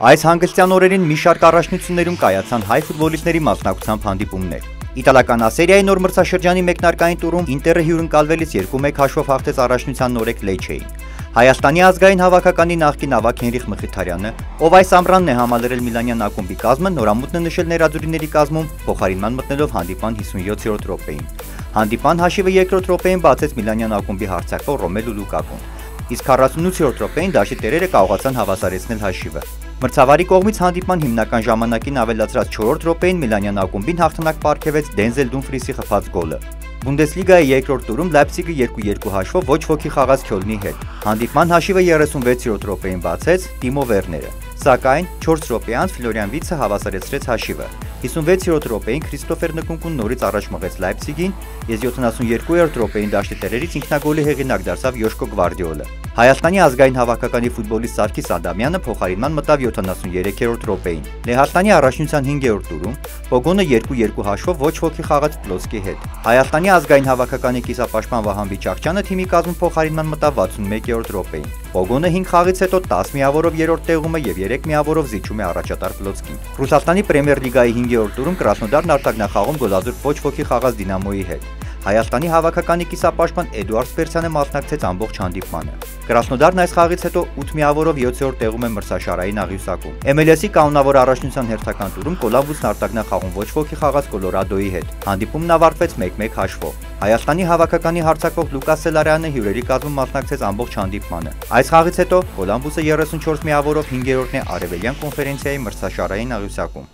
Այս հանգստյան օրերին մի շարք առաջնություններում կայացան հայ ֆուտբոլիստների մասնակցությամբ հանդիպումներ։ Իտալական ասերիայի նոր մրցաշրջանի մեկնարկային տուրում Ինտերը հյուրընկալվելիս 2-1 հաշվով հաղթեց առաջնության նորեկ Լեչեին։ Հայաստանի ազգային հավաքականի նախկին ավակ Հենրիխ Մխիթարյանը, ով այս ամռանն է համալրել Միլանյան ակումբի կազմը, նորամուտն է նշել ներադրիների կազմում, փոխարինման մտնելով հանդիպան 57-րդ րոպեին։ Հանդիպան հաշիվը երկրորդ րոպեին բացեց Միլանյան ակումբի հարձակվող Ռոմելու Լուկակուն իսկ 48-րդ րոպեին դաշի տերերը կարողացան հավասարեցնել հաշիվը։ Մրցավարի կողմից հանդիպման հիմնական ժամանակին ավելացրած 4-րդ րոպեին Միլանյան ակումբին հաղթանակ պարգևեց Դենզել Դումֆրիսի խփած գոլը։ Բունդեսլիգայի երկրորդ տուրում Լայպցիգը 2-2 հաշվով ոչ ոքի խաղաց Քյոլնի հետ։ Հանդիպման հաշիվը 36-րդ րոպեին բացեց Տիմո Վերները։ Սակայն 4 րոպե անց Ֆլորիան Վիցը հավասարեցրեց հաշիվը։ 56-րդ րոպեին Քրիստոֆեր Նկունկուն նորից առաջ մղեց Լայպցիգին, իսկ 72-րդ րոպեին դաշտի տերերից ինքնագոլի հեղինակ դարձավ Յոշկո Գվարդիոլը։ Հայաստանի ազգային հավաքականի ֆուտբոլիստ Սարգիս Ադամյանը փոխարինման մտավ 73-րդ րոպեին։ Լեհաստանի առաջնության 5-րդ տուրում Պոգոնը 2-2 հաշվով ոչ ոքի խաղաց Պլոսկի հետ։ Հայաստանի ազգային հավաքականի կիսապաշտպան Վահան Վիճակչյանը թիմի կազմում փոխարինման մտավ 61-րդ րոպեին։ Պոգոնը 5 խաղից հետո 10 միավորով երրորդ տեղում է եւ 3 միավորով զիջում է առաջատար Պլոցկին։ Ռուսաստանի Պրեմիեր լիգայի 5-րդ տուրում Կրասնոդարն արտագնախաղում գոլազուրկ ոչ ոքի խաղաց Դինամոյի հետ։ Հայաստանի հավաքականի կիսապաշտպան Էդուարդ Սպերցյանը մասնակցեց ամբողջ հանդիպմանը։ Կրասնոդարն այս խաղից հետո 8 միավորով 7-րդ տեղում է մրցաշարային աղյուսակում։ MLS-ի կանոնավոր առաջնության հերթական տուրում Կոլամբուսն արտագնախաղում ոչ ոքի խաղաց Կոլորադոյի հետ։ Հանդիպումն ավարտվեց 1-1 հաշվով։ Հայաստանի հավաքականի հարցակող Լուկաս Սելարյանը հյուրերի կազմում մասնակցեց ամբողջ հանդիպմանը։ Այս խաղից հետո Կոլամբուսը 34 միավորով 5-րդն է Արևելյան կոնֆերենցիայի մրցաշարային աղյուսակում։